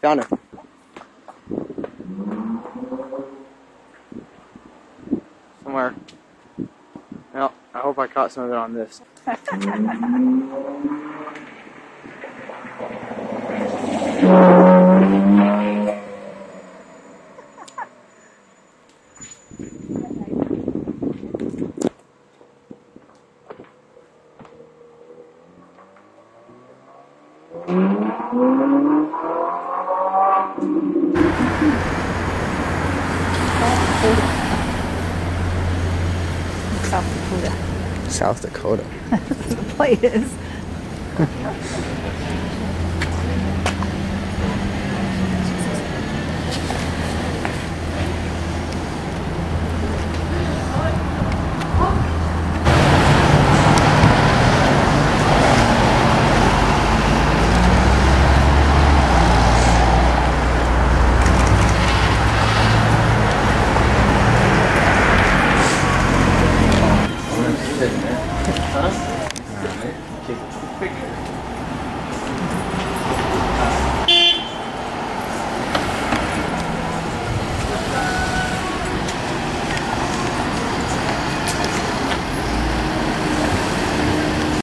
Found it. Somewhere. Well, I hope I caught some of it on this. South Dakota. South Dakota. the plate is. ですね。